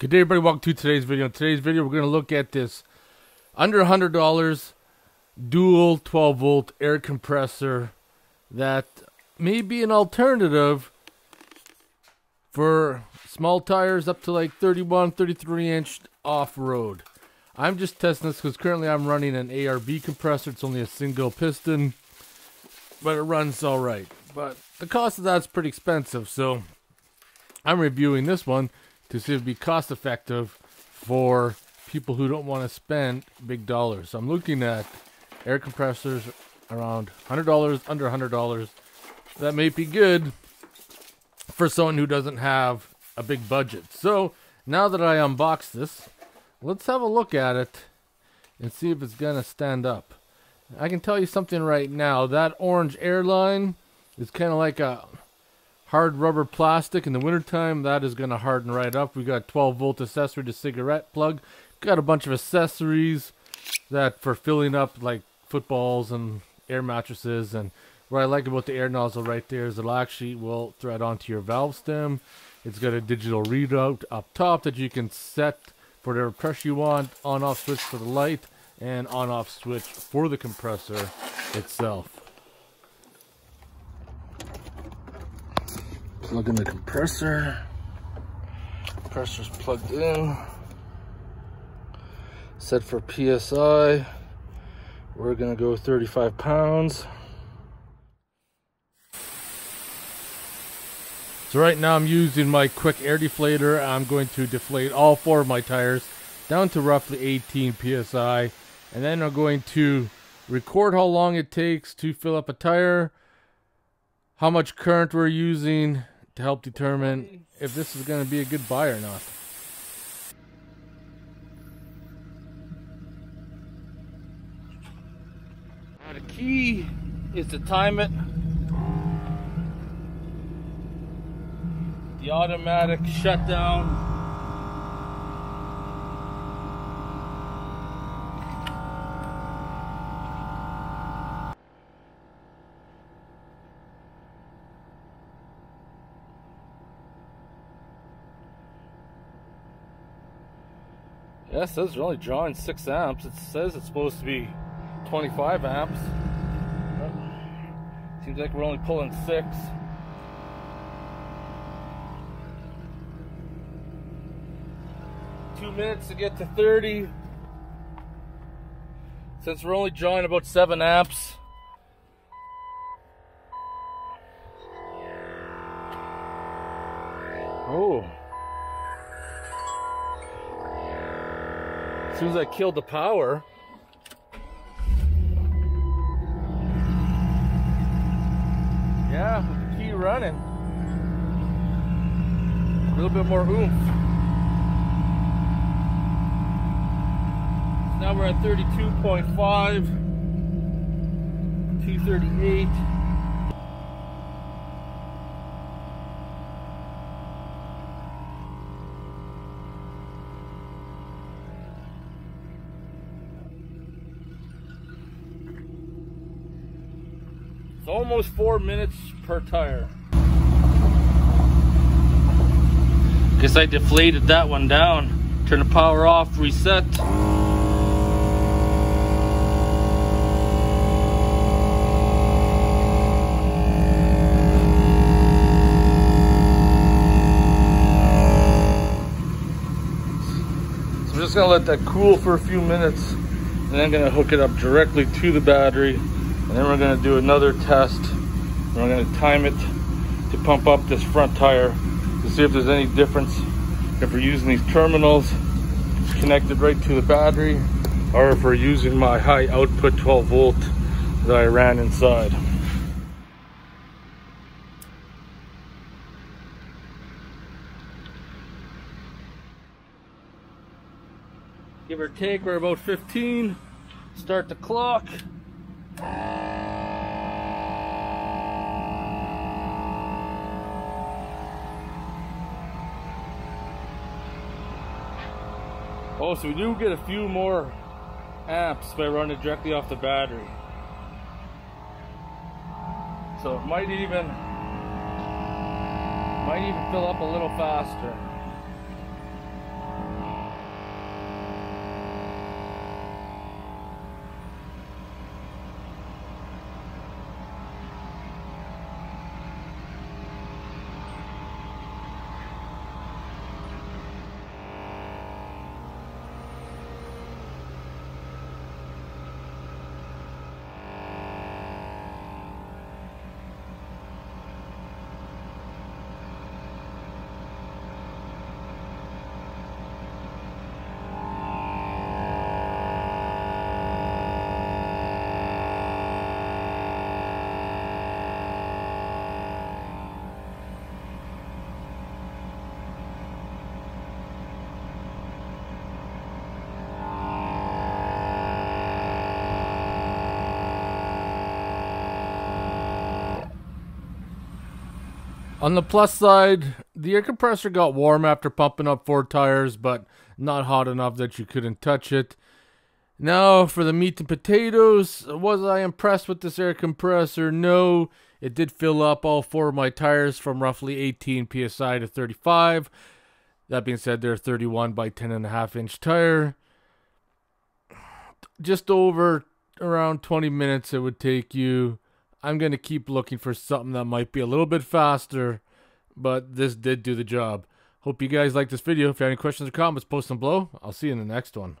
Good day everybody, welcome to today's video. In today's video we're going to look at this under $100 dual 12 volt air compressor that may be an alternative for small tires up to like 31, 33 inch off-road. I'm just testing this because currently I'm running an ARB compressor. It's only a single piston, but it runs alright. But the cost of that's pretty expensive, so I'm reviewing this one to see if it'd be cost effective for people who don't want to spend big dollars. So I'm looking at air compressors around $100, under $100. That may be good for someone who doesn't have a big budget. So now that I unbox this, let's have a look at it and see if it's going to stand up. I can tell you something right now. That orange airline is kind of like a hard rubber plastic. In the wintertime, that is going to harden right up. We got 12 volt accessory to cigarette plug. Got a bunch of accessories that for filling up like footballs and air mattresses. And what I like about the air nozzle right there is it'll actually will thread onto your valve stem. It's got a digital readout up top that you can set for whatever pressure you want, on off switch for the light, and on off switch for the compressor itself. Plug in the compressor. Compressor's plugged in. Set for PSI. We're gonna go 35 pounds. So right now I'm using my quick air deflator. I'm going to deflate all four of my tires down to roughly 18 PSI. And then I'm going to record how long it takes to fill up a tire, how much current we're using, to help determine if this is going to be a good buy or not. Now the key is to time it. The automatic shutdown Yeah, it says you're only drawing 6 amps. It says it's supposed to be 25 amps. Seems like we're only pulling 6. Two minutes to get to 30. Since we're only drawing about 7 amps, Oh. As soon as I killed the power, yeah, key running, a little bit more oomph. Now we're at 32.5, 238. It's almost four minutes per tire. Guess I deflated that one down. Turn the power off, reset. I'm just gonna let that cool for a few minutes and then I'm gonna hook it up directly to the battery and then we're gonna do another test. We're gonna time it to pump up this front tire to see if there's any difference if we're using these terminals connected right to the battery or if we're using my high output 12 volt that I ran inside. Give or take, we're about 15. Start the clock. Oh, so we do get a few more amps by running directly off the battery. So it might even might even fill up a little faster. On the plus side, the air compressor got warm after pumping up four tires, but not hot enough that you couldn't touch it. Now, for the meat and potatoes, was I impressed with this air compressor? No. It did fill up all four of my tires from roughly 18 psi to 35. That being said, they're 31 by 10 and a half inch tire. Just over around 20 minutes it would take you. I'm going to keep looking for something that might be a little bit faster, but this did do the job. Hope you guys like this video. If you have any questions or comments, post them below. I'll see you in the next one.